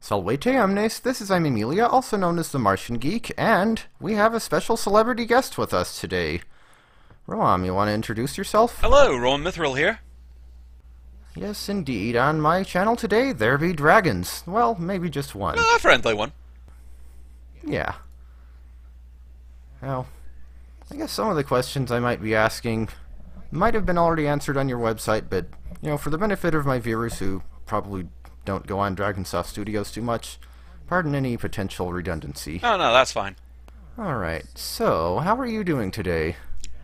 Salvete omnes, this is imamelia, also known as the Martian Geek, and we have a special celebrity guest with us today. Roahm, you want to introduce yourself? Hello, Roahm Mythril here. Yes, indeed. On my channel today, there be dragons. Well, maybe just one. Ah, a friendly one. Yeah. Well, I guess some of the questions I might be asking might have been already answered on your website, but, you know, for the benefit of my viewers who probably don't go on Dragonsoft Studios too much, pardon any potential redundancy. Oh, no, that's fine. Alright, so, how are you doing today?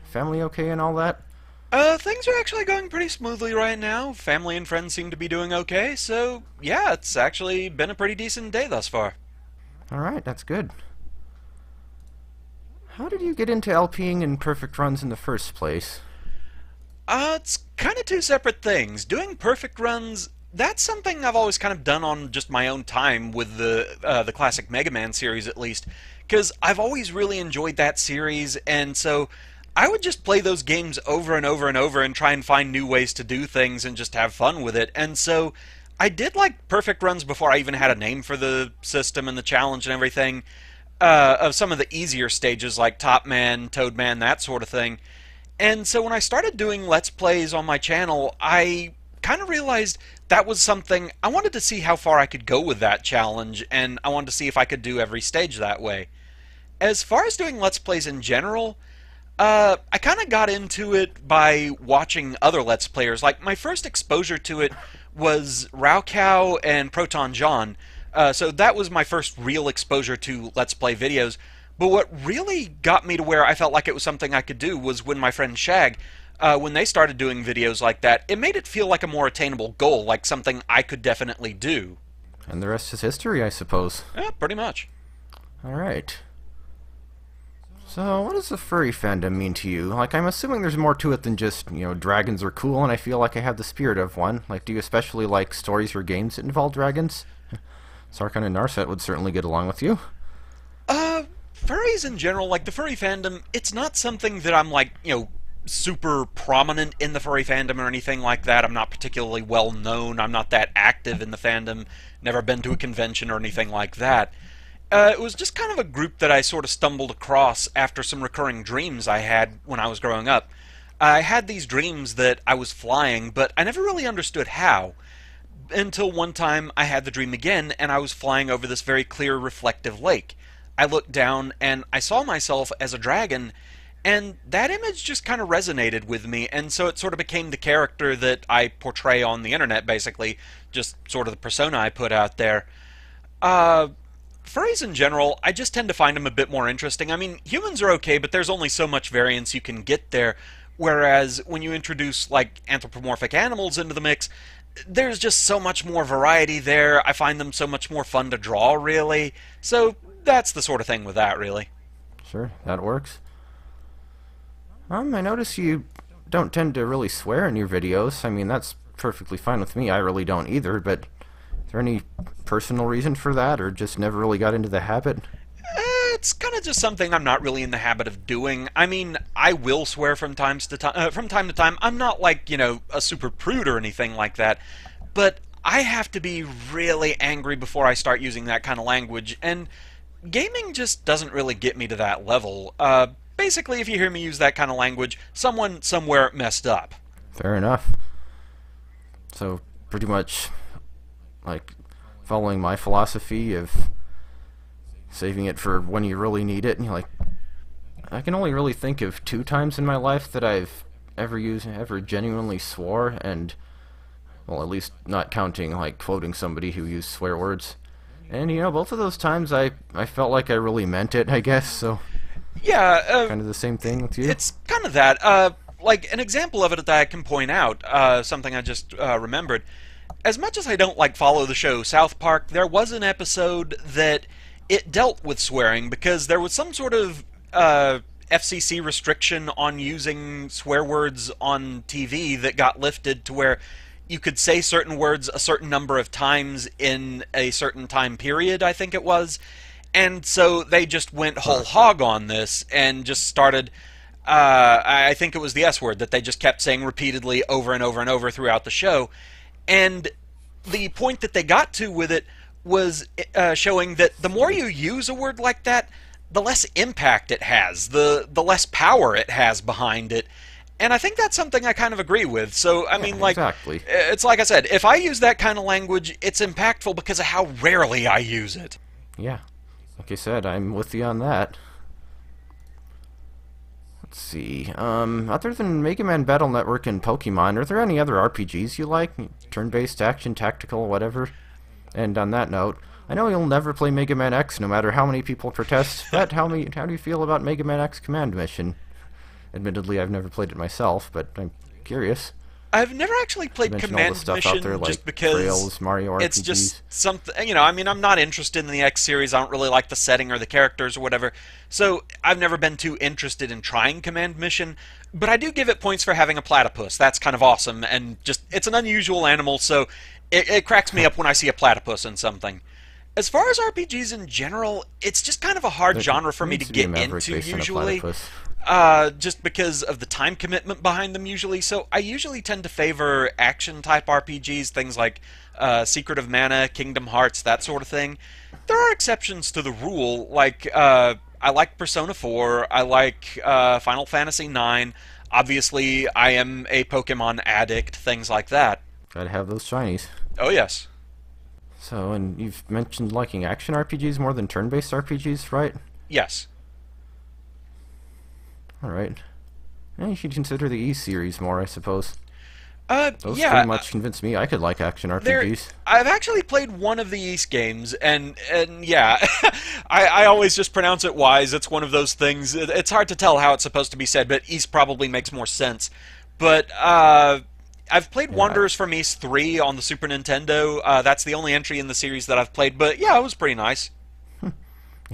Family okay and all that? Uh, things are actually going pretty smoothly right now. Family and friends seem to be doing okay, so yeah, it's actually been a pretty decent day thus far. Alright, that's good. How did you get into LPing and perfect runs in the first place? Uh, it's kind of two separate things. Doing perfect runs, that's something I've always kind of done on just my own time with the uh, the classic Mega Man series, at least, because I've always really enjoyed that series, and so I would just play those games over and over and over and try and find new ways to do things and just have fun with it. And so I did like perfect runs before I even had a name for the system and the challenge and everything. Uh, of some of the easier stages like Top Man, Toad Man, that sort of thing. And so when I started doing Let's Plays on my channel, I kind of realized that was something I wanted to see how far I could go with that challenge, and I wanted to see if I could do every stage that way. As far as doing Let's Plays in general, uh, I kind of got into it by watching other Let's Players. Like, my first exposure to it was raocow and ProtonJon. Uh, so that was my first real exposure to Let's Play videos. But what really got me to where I felt like it was something I could do was when my friend Shag, uh, when they started doing videos like that, it made it feel like a more attainable goal, like something I could definitely do. And the rest is history, I suppose. Yeah, pretty much. Alright. So, what does the furry fandom mean to you? Like, I'm assuming there's more to it than just, you know, dragons are cool, and I feel like I have the spirit of one. Like, do you especially like stories or games that involve dragons? Sarkhan and Narset would certainly get along with you. Uh, furries in general, like the furry fandom, it's not something that I'm like, you know, super prominent in the furry fandom or anything like that. I'm not particularly well known. I'm not that active in the fandom. Never been to a convention or anything like that. Uh, it was just kind of a group that I sort of stumbled across after some recurring dreams I had when I was growing up. I had these dreams that I was flying, but I never really understood how. Until one time I had the dream again, and I was flying over this very clear, reflective lake. I looked down, and I saw myself as a dragon, and that image just kind of resonated with me, and so it sort of became the character that I portray on the internet, basically. Just sort of the persona I put out there. Uh, furries in general, I just tend to find them a bit more interesting. I mean, humans are okay, but there's only so much variance you can get there. Whereas when you introduce like anthropomorphic animals into the mix, there's just so much more variety there. I find them so much more fun to draw, really. So that's the sort of thing with that, really. Sure, that works. Um, I notice you don't tend to really swear in your videos. I mean, that's perfectly fine with me. I really don't either, but is there any personal reason for that, or just never really got into the habit? Eh, It's kind of just something I'm not really in the habit of doing. I mean, I will swear from time to time. Uh, from time to time, I'm not like you know a super prude or anything like that, but I have to be really angry before I start using that kind of language, and gaming just doesn't really get me to that level. Uh, basically, if you hear me use that kind of language, someone somewhere messed up. Fair enough. So, pretty much, like, following my philosophy of saving it for when you really need it, and you're like, I can only really think of two times in my life that I've ever used, ever genuinely swore, and, well, at least not counting, like, quoting somebody who used swear words. And, you know, both of those times I, I felt like I really meant it, I guess, so Yeah, uh, kind of the same thing with you. It's kind of that. Uh, like an example of it that I can point out, uh, something I just uh, remembered. As much as I don't like follow the show South Park, there was an episode that it dealt with swearing because there was some sort of uh, FCC restriction on using swear words on TV that got lifted to where you could say certain words a certain number of times in a certain time period, I think it was. And so they just went whole hog on this and just started. Uh, I think it was the S word that they just kept saying repeatedly over and over and over throughout the show. And the point that they got to with it was uh, showing that the more you use a word like that, the less impact it has, the the less power it has behind it. And I think that's something I kind of agree with. So, I Yeah, mean, like, exactly. it's like I said, if I use that kind of language, it's impactful because of how rarely I use it. Yeah. Like I said, I'm with you on that. Let's see. Um, other than Mega Man Battle Network and Pokemon, are there any other RPGs you like? Turn-based, action, tactical, whatever? And on that note, I know you'll never play Mega Man X no matter how many people protest, but how, many, how do you feel about Mega Man X Command Mission? Admittedly, I've never played it myself, but I'm curious. I've never actually played You mentioned all Command Mission out there like just because Trails, Mario RPGs. it's just something you know i mean i'm not interested in the x series i don't really like the setting or the characters or whatever so i've never been too interested in trying command mission but i do give it points for having a platypus that's kind of awesome and just it's an unusual animal so it, it cracks me up when i see a platypus in something as far as rpgs in general it's just kind of a hard There genre for me needs to get into usually. Uh, just because of the time commitment behind them usually. So I usually tend to favor action type RPGs, things like uh, Secret of Mana, Kingdom Hearts, that sort of thing. There are exceptions to the rule, like uh, I like Persona 4, I like uh, Final Fantasy 9. Obviously, I am a Pokemon addict, things like that. Gotta have those shinies. Oh yes. So, and you've mentioned liking action RPGs more than turn-based RPGs, right? Yes. Alright. Yeah, you should consider the E series more, I suppose. Uh, Those yeah. pretty much convinced me I could like action RPGs. I've actually played one of the Ys games, and and yeah, I, I always just pronounce it wise. It's one of those things. it- It's hard to tell how it's supposed to be said, but East probably makes more sense. But uh, I've played Yeah. Wanderers from Ys three on the Super Nintendo. Uh, that's the only entry in the series that I've played. But yeah, it was pretty nice.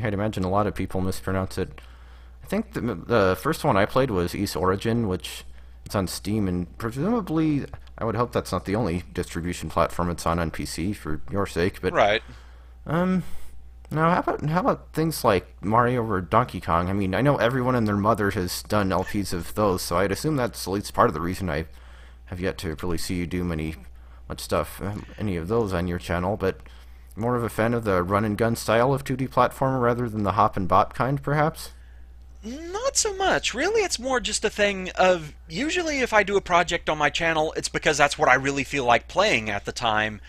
I'd imagine a lot of people mispronounce it. I think the, the first one I played was Ys Origin, which it's on Steam, and presumably, I would hope that's not the only distribution platform it's on on PC for your sake. But Right. um, now how about how about things like Mario or Donkey Kong? I mean, I know everyone and their mother has done LPs of those, so I'd assume that's at least part of the reason I have yet to really see you do many much stuff, um, any of those on your channel. But more of a fan of the run and gun style of 2D platformer rather than the hop and bop kind, perhaps. Not so much. Really, it's more just a thing of usually if I do a project on my channel, it's because that's what I really feel like playing at the time.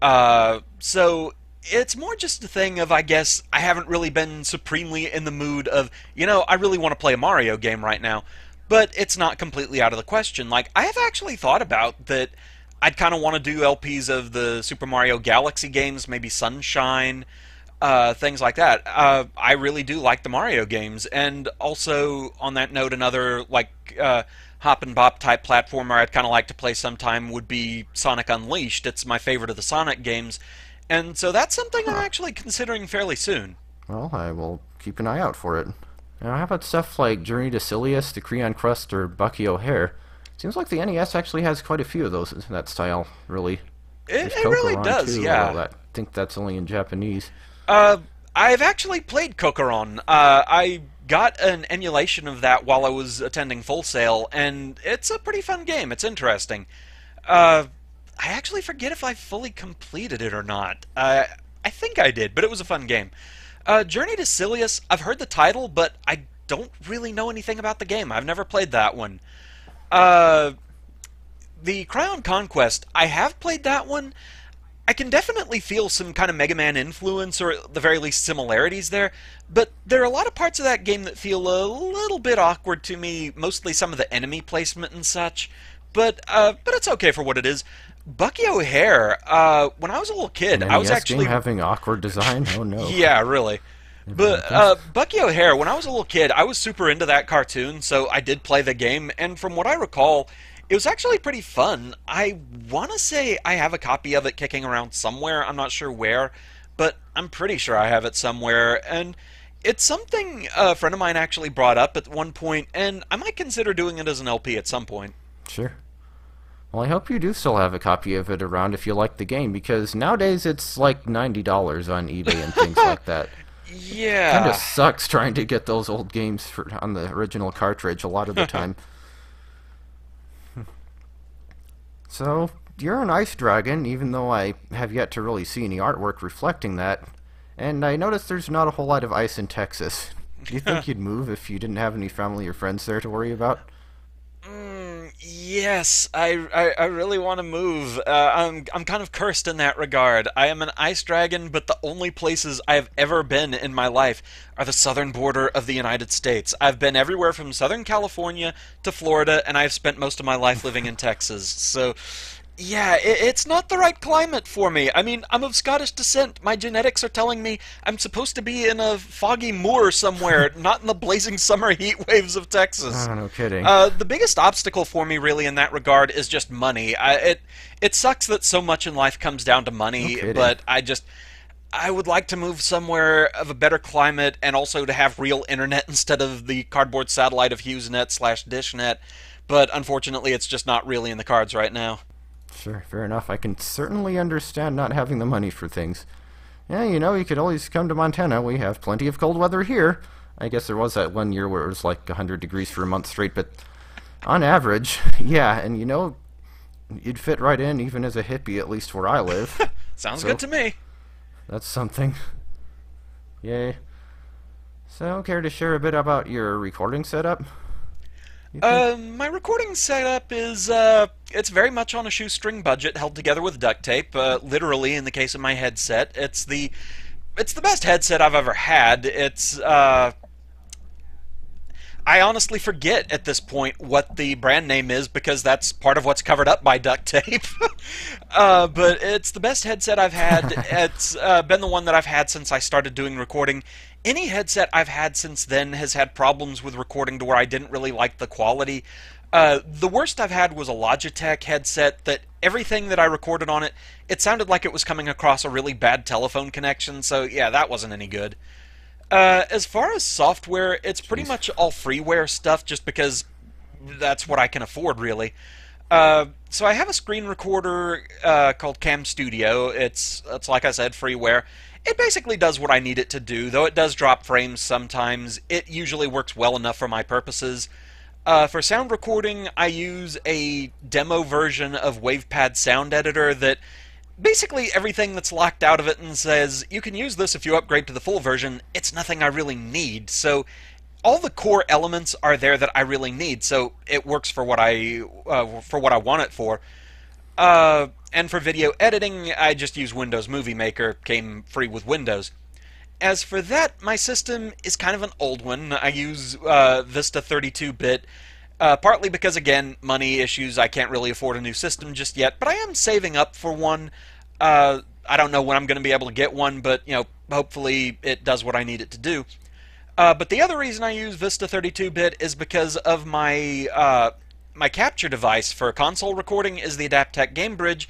Uh, so it's more just a thing of I guess I haven't really been supremely in the mood of you know I really want to play a Mario game right now, but it's not completely out of the question. Like I have actually thought about that. I'd kind of want to do LPs of the Super Mario Galaxy games, maybe Sunshine uh, things like that. Uh, I really do like the Mario games, and also on that note, another like uh, hop and bop type platformer I'd kind of like to play sometime would be Sonic Unleashed. It's my favorite of the Sonic games, and so that's something I'm actually considering fairly soon. Well, I will keep an eye out for it. Now, how about stuff like Journey to Silius, The Krion Conquest, or Bucky O'Hare? Seems like the NES actually has quite a few of those in that style, really. It, it really does, too, yeah. I think that's only in Japanese. Uh, I've actually played Kokoron. Uh, I got an emulation of that while I was attending Full Sail, and it's a pretty fun game. It's interesting. Uh, I actually forget if I fully completed it or not. Uh, I think I did, but it was a fun game. Uh, Journey to Silius, I've heard the title, but I don't really know anything about the game. I've never played that one. Uh, the Krion Conquest, I have played that one. I can definitely feel some kind of Mega Man influence, or at the very least similarities there, but there are a lot of parts of that game that feel a little bit awkward to me, mostly some of the enemy placement and such. But uh, but it's okay for what it is. Bucky O'Hare, uh, when I was a little kid, I was actually having awkward design? Oh no. yeah, really. But uh, Bucky O'Hare, when I was a little kid, I was super into that cartoon, so I did play the game, and from what I recall, it was actually pretty fun. I want to say I have a copy of it kicking around somewhere. I'm not sure where, but I'm pretty sure I have it somewhere. And it's something a friend of mine actually brought up at one point, and I might consider doing it as an LP at some point. Sure. Well, I hope you do still have a copy of it around if you like the game, because nowadays it's like ninety dollars on eBay and things like that. Yeah. Kind of sucks trying to get those old games for, on the original cartridge a lot of the time. So, you're an ice dragon, even though I have yet to really see any artwork reflecting that. And I noticed there's not a whole lot of ice in Texas. Do you think you'd move if you didn't have any family or friends there to worry about? Yes, I, I, I really want to move. Uh, I'm, I'm kind of cursed in that regard. I am an ice dragon, but the only places I've ever been in my life are the southern border of the United States. I've been everywhere from Southern California to Florida, and I've spent most of my life living in Texas. So, yeah, it, it's not the right climate for me. I mean, I'm of Scottish descent. My genetics are telling me I'm supposed to be in a foggy moor somewhere, not in the blazing summer heat waves of Texas. Oh, no kidding. Uh, the biggest obstacle for me, really, in that regard, is just money. I, it it sucks that so much in life comes down to money, No but I just I would like to move somewhere of a better climate and also to have real internet instead of the cardboard satellite of HughesNet slash DishNet. But unfortunately, it's just not really in the cards right now. Sure, fair enough. I can certainly understand not having the money for things. Yeah, you know, you could always come to Montana. We have plenty of cold weather here. I guess there was that one year where it was like 100 degrees for a month straight, but on average, yeah, and you know, you'd fit right in even as a hippie, at least where I live. Sounds So- good to me. That's something. Yay. So, care to share a bit about your recording setup? Uh, my recording setup is uh, it's very much on a shoestring budget, held together with duct tape. Uh, literally, in the case of my headset, it's the it's the best headset I've ever had. It's uh, I honestly forget at this point what the brand name is because that's part of what's covered up by duct tape. uh, but it's the best headset I've had. it's uh, been the one that I've had since I started doing recording. Any headset I've had since then has had problems with recording to where I didn't really like the quality. Uh, the worst I've had was a Logitech headset that everything that I recorded on it, it sounded like it was coming across a really bad telephone connection. So yeah, that wasn't any good. Uh, as far as software, it's pretty Jeez. much all freeware stuff just because that's what I can afford, really. Uh, so I have a screen recorder uh, called CamStudio. It's it's like I said, freeware. It basically does what I need it to do, though it does drop frames sometimes. It usually works well enough for my purposes. Uh, for sound recording, I use a demo version of WavePad Sound Editor that basically everything that's locked out of it and says you can use this if you upgrade to the full version. It's nothing I really need. So all the core elements are there that I really need. So it works for what I uh, for what I want it for. Uh, and for video editing, I just use Windows Movie Maker. Came free with Windows. As for that, my system is kind of an old one. I use uh, Vista 32-bit, uh, partly because, again, money issues. I can't really afford a new system just yet, but I am saving up for one. Uh, I don't know when I'm going to be able to get one, but you know, hopefully it does what I need it to do. Uh, but the other reason I use Vista 32-bit is because of my uh, my capture device for console recording is the Adaptec GameBridge,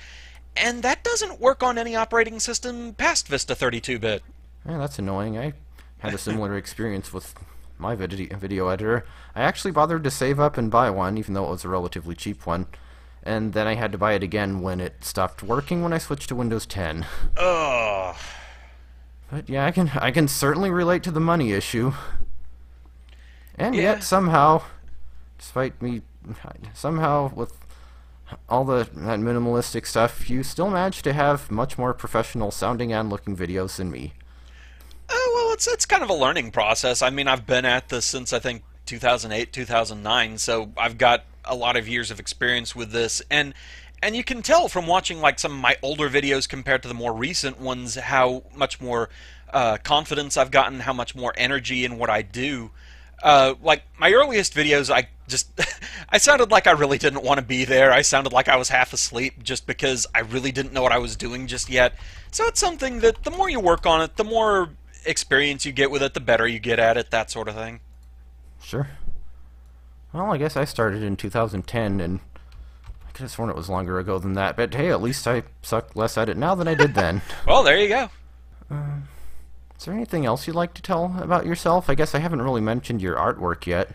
and that doesn't work on any operating system past Vista 32-bit. Yeah, that's annoying. I had a similar experience with my video, video editor. I actually bothered to save up and buy one, even though it was a relatively cheap one. And then I had to buy it again when it stopped working when I switched to Windows 10. Ugh. But yeah, I can I can certainly relate to the money issue. And Yeah. yet somehow, despite me, somehow with all the that minimalistic stuff, you still manage to have much more professional sounding and looking videos than me. Oh, well, it's it's kind of a learning process. I mean, I've been at this since I think 2008, 2009, so I've got a lot of years of experience with this, and and you can tell from watching like some of my older videos compared to the more recent ones how much more uh, confidence I've gotten, how much more energy in what I do. Uh, like my earliest videos, I just I sounded like I really didn't want to be there. I sounded like I was half asleep just because I really didn't know what I was doing just yet. So it's something that the more you work on it, the more experience you get with it, the better you get at it, that sort of thing. Sure. Well, I guess I started in 2010, and I could have sworn it was longer ago than that. But hey, at least I suck less at it now than I did then. Well, there you go. Is there anything else you'd like to tell about yourself? I guess I haven't really mentioned your artwork yet.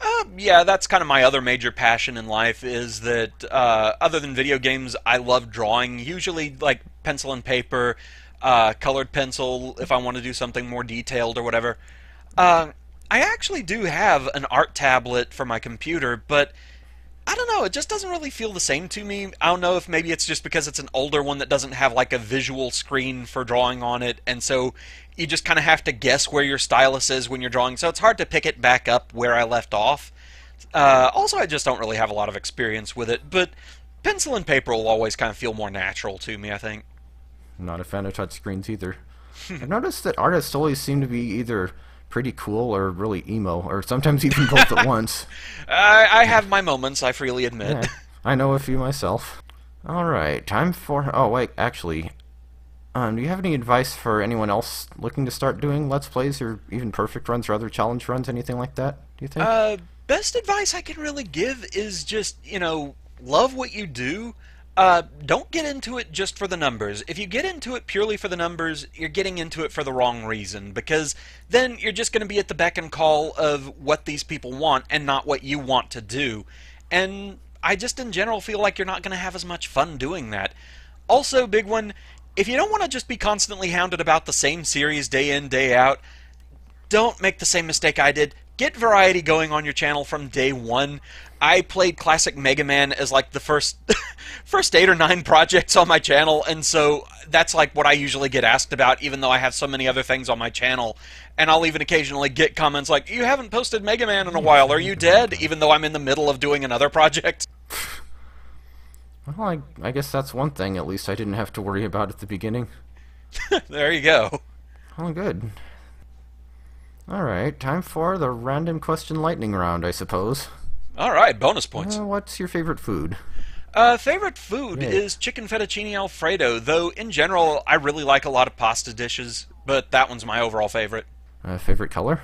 Uh, yeah, that's kind of my other major passion in life is that uh, other than video games, I love drawing. Usually, like pencil and paper, uh, colored pencil if I want to do something more detailed or whatever. Uh, I actually do have an art tablet for my computer, but I don't know. It just doesn't really feel the same to me. I don't know if maybe it's just because it's an older one that doesn't have like a visual screen for drawing on it, and so you just kind of have to guess where your stylus is when you're drawing. So it's hard to pick it back up where I left off. Uh, also, I just don't really have a lot of experience with it, but pencil and paper will always kind of feel more natural to me. I think. I'm not a fan of touchscreens either. I've noticed that artists always seem to be either pretty cool or really emo, or sometimes even both at once. I, I have my moments, I freely admit. Yeah, I know a few myself. Alright, time for. Oh, wait, actually. Um, do you have any advice for anyone else looking to start doing Let's Plays or even perfect runs or other challenge runs, anything like that? Do you think? Uh, best advice I can really give is just, you know, love what you do. Uh, don't get into it just for the numbers. If you get into it purely for the numbers, you're getting into it for the wrong reason because then you're just going to be at the beck and call of what these people want and not what you want to do. And I just in general feel like you're not going to have as much fun doing that. Also, big one, if you don't want to just be constantly hounded about the same series day in, day out, don't make the same mistake I did. Get variety going on your channel from day one. I played classic Mega Man as like the first first eight or nine projects on my channel, and so that's like what I usually get asked about, even though I have so many other things on my channel. And I'll even occasionally get comments like, "You haven't posted Mega Man in a while. Are you dead?" Even though I'm in the middle of doing another project. Well, I, I guess that's one thing. At least I didn't have to worry about at the beginning. there you go. Oh, good. Alright, time for the random question lightning round, I suppose. All right, bonus points. Uh, what's your favorite food? Uh, favorite food Yeah. is chicken fettuccine alfredo, though in general I really like a lot of pasta dishes, but that one's my overall favorite. Uh, favorite color?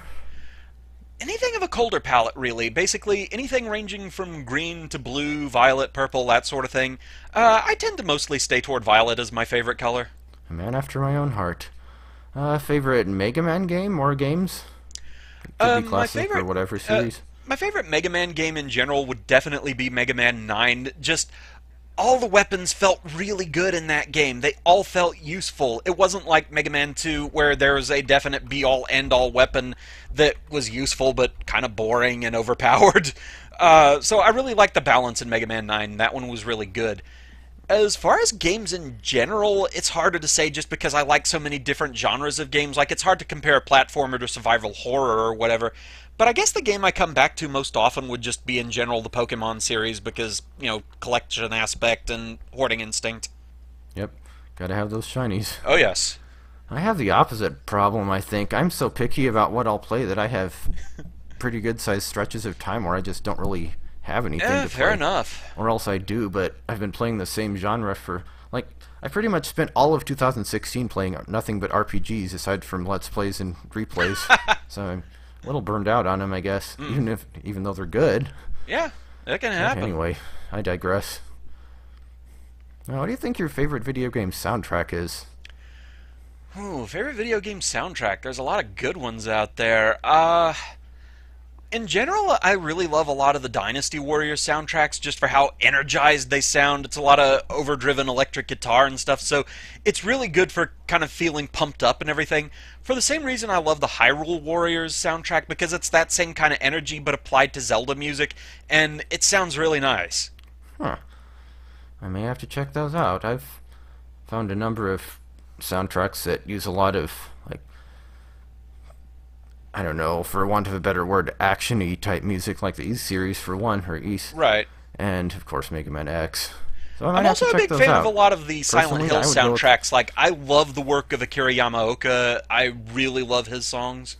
Anything of a colder palette, really. Basically, anything ranging from green to blue, violet, purple, that sort of thing. Uh, I tend to mostly stay toward violet as my favorite color. A man after my own heart. Uh, favorite Mega Man game or games? Could Um, be my classic favorite- or whatever uh, series. My favorite Mega Man game in general would definitely be Mega Man 9. Just all the weapons felt really good in that game. They all felt useful. It wasn't like Mega Man 2 where there was a definite be all end all weapon that was useful but kind of boring and overpowered. Uh, so I really like the balance in Mega Man 9. That one was really good. As far as games in general, it's harder to say just because I like so many different genres of games. Like, it's hard to compare a platformer to survival horror or whatever. But I guess the game I come back to most often would just be in general the Pokemon series because, you know, collection aspect and hoarding instinct. Yep, gotta have those shinies. Oh, yes. I have the opposite problem, I think. I'm so picky about what I'll play that I have pretty good sized stretches of time where I just don't really have anything Eh, to fair enough. Or else I do, but I've been playing the same genre for like I pretty much spent all of 2016 playing nothing but RPGs aside from Let's Plays and replays. so I'm a little burned out on them, I guess. Hmm. Even if even though they're good. Yeah, that can happen. Anyway, I digress. Now, what do you think your favorite video game soundtrack is? Ooh, favorite video game soundtrack. There's a lot of good ones out there. Uh in general, I really love a lot of the Dynasty Warriors soundtracks just for how energized they sound. It's a lot of overdriven electric guitar and stuff, so it's really good for kind of feeling pumped up and everything. For the same reason I love the Hyrule Warriors soundtrack because it's that same kind of energy but applied to Zelda music and it sounds really nice. Huh. I may have to check those out. I've found a number of soundtracks that use a lot of I don't know, for want of a better word, actiony type music like the Ys series for one, or East, Right. and of course Mega Man X. So I'm also a big fan out. of a lot of the Silent Hill go with- soundtracks. Like, I love the work of Akira Yamaoka. I really love his songs.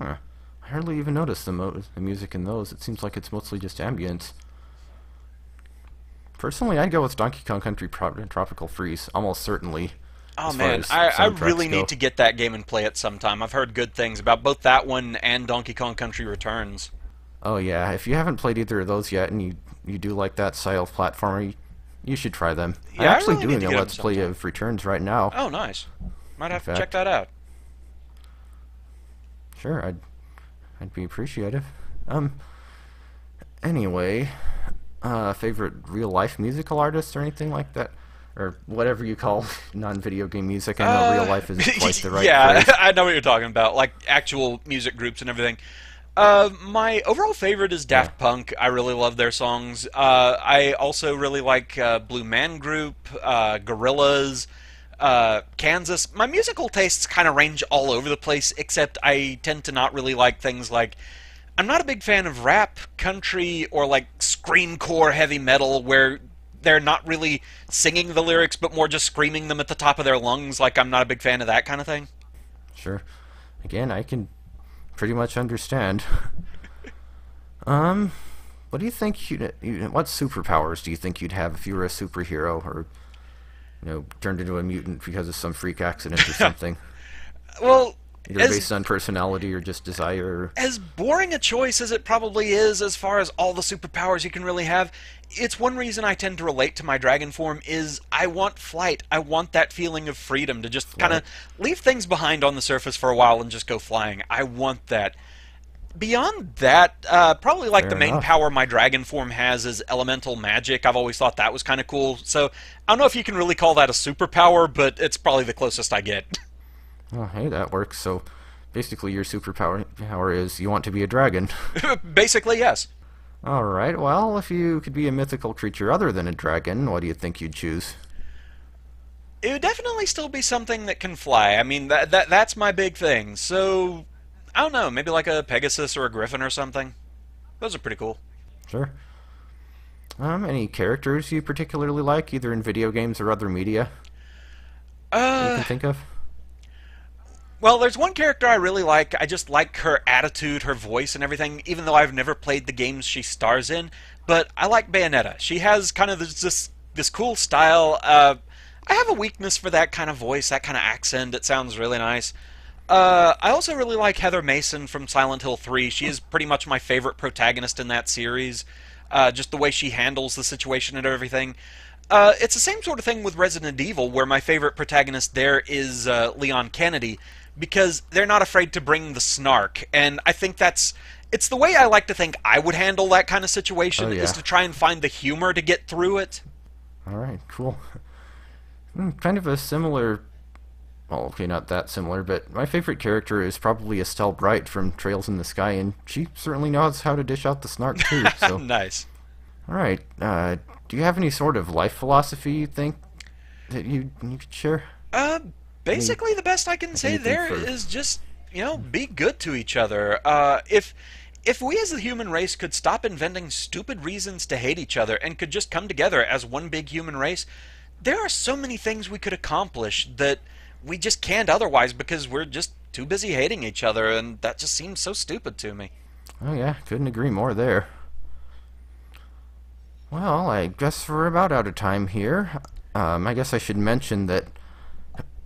Huh. I hardly even notice the, mo- the music in those. It seems like it's mostly just ambience. Personally, I'd go with Donkey Kong Country Pro- Tropical Freeze, almost certainly. Oh man, I, I really go. need to get that game and play it sometime. I've heard good things about both that one and Donkey Kong Country Returns. Oh yeah, if you haven't played either of those yet, and you you do like that style of platformer, you, you should try them. Yeah, I'm I actually really doing a let's play sometime. of Returns right now. Oh, nice. Might have to fact. check that out. Sure, I'd I'd be appreciative. Um. Anyway, uh, favorite real life musical artist or anything like that, or whatever you call non-video game music. I know Uh, real life isn't quite the right yeah, phrase. I know what you're talking about. Like actual music groups and everything. Uh, my overall favorite is Daft Punk. I really love their songs. Uh, I also really like uh, Blue Man Group, uh, Gorillaz, uh, Kansas. My musical tastes kind of range all over the place, except I tend to not really like things like. I'm not a big fan of rap, country, or like screamcore heavy metal, where they're not really singing the lyrics, but more just screaming them at the top of their lungs. Like I'm not a big fan of that kind of thing. Sure. Again, I can pretty much understand. um, what do you think you what superpowers do you think you'd have if you were a superhero or you know, turned into a mutant because of some freak accident or something? well, Either as, based on personality or just desire. As boring a choice as it probably is, as far as all the superpowers you can really have, it's one reason I tend to relate to my dragon form is I want flight. I want that feeling of freedom to just kind of leave things behind on the surface for a while and just go flying. I want that. Beyond that, uh, probably like Fair the main enough. power my dragon form has is elemental magic. I've always thought that was kind of cool. So I don't know if you can really call that a superpower, but it's probably the closest I get. Oh, hey, that works. So, basically, your superpower power is you want to be a dragon. Basically, yes. All right. Well, if you could be a mythical creature other than a dragon, what do you think you'd choose? it would definitely still be something that can fly. I mean, that, that that's my big thing. So, I don't know, maybe like a Pegasus or a Griffin or something. Those are pretty cool. Sure. Um, any characters you particularly like, either in video games or other media you Uh, can think of? Well, there's one character I really like. I just like her attitude, her voice, and everything. Even though I've never played the games she stars in, but I like Bayonetta. She has kind of this this, cool style. Uh, I have a weakness for that kind of voice, that kind of accent. It sounds really nice. Uh, I also really like Heather Mason from Silent Hill 3. She is pretty much my favorite protagonist in that series. Uh, just the way she handles the situation and everything. Uh, it's the same sort of thing with Resident Evil, where my favorite protagonist there is uh, Leon Kennedy, because they're not afraid to bring the snark, and I think that's it's the way I like to think I would handle that kind of situation Oh, yeah. is to try and find the humor to get through it. All right, cool. Hmm, kind of a similar. Well, okay, not that similar, but my favorite character is probably Estelle Bright from Trails in the Sky, and she certainly knows how to dish out the snark too. So, nice. all right. Uh, do you have any sort of life philosophy you think that you you could share? Uh, basically, the best I can say there for- is just you know be good to each other. Uh, if if we as the human race could stop inventing stupid reasons to hate each other and could just come together as one big human race, there are so many things we could accomplish that we just can't otherwise because we're just too busy hating each other, and that just seems so stupid to me. Oh yeah, couldn't agree more there. Well, I guess we're about out of time here. Um, I guess I should mention that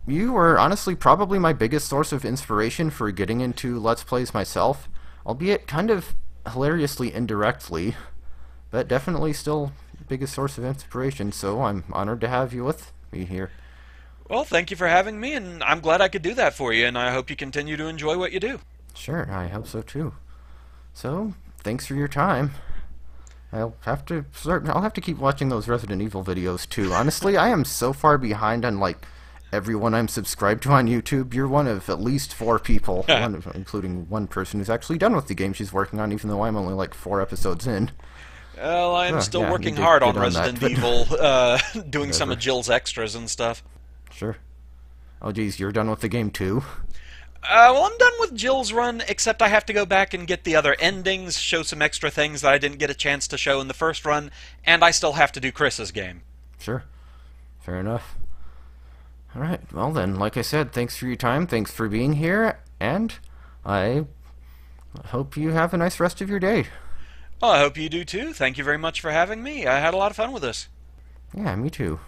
you were honestly probably my biggest source of inspiration for getting into Let's Plays myself, albeit kind of hilariously indirectly, but definitely still the biggest source of inspiration, so I'm honored to have you with me here. Well, thank you for having me, and I'm glad I could do that for you, and I hope you continue to enjoy what you do. Sure, I hope so too. So, thanks for your time. I'll have to start. I'll have to keep watching those Resident Evil videos too. Honestly, I am so far behind on like everyone I'm subscribed to on YouTube. You're one of at least four people, one of, including one person who's actually done with the game she's working on, even though I'm only like four episodes in. Well, I'm Oh, still yeah, working hard on on Resident that, Evil, uh, doing some of Jill's extras and stuff. Sure. Oh geez, you're done with the game too. Uh, well, I'm done with Jill's run, except I have to go back and get the other endings, show some extra things that I didn't get a chance to show in the first run, and I still have to do Chris's game. Sure. Fair enough. All right. Well then, like I said, thanks for your time. Thanks for being here, and I hope you have a nice rest of your day. Well, I hope you do too. Thank you very much for having me. I had a lot of fun with this. Yeah, me too.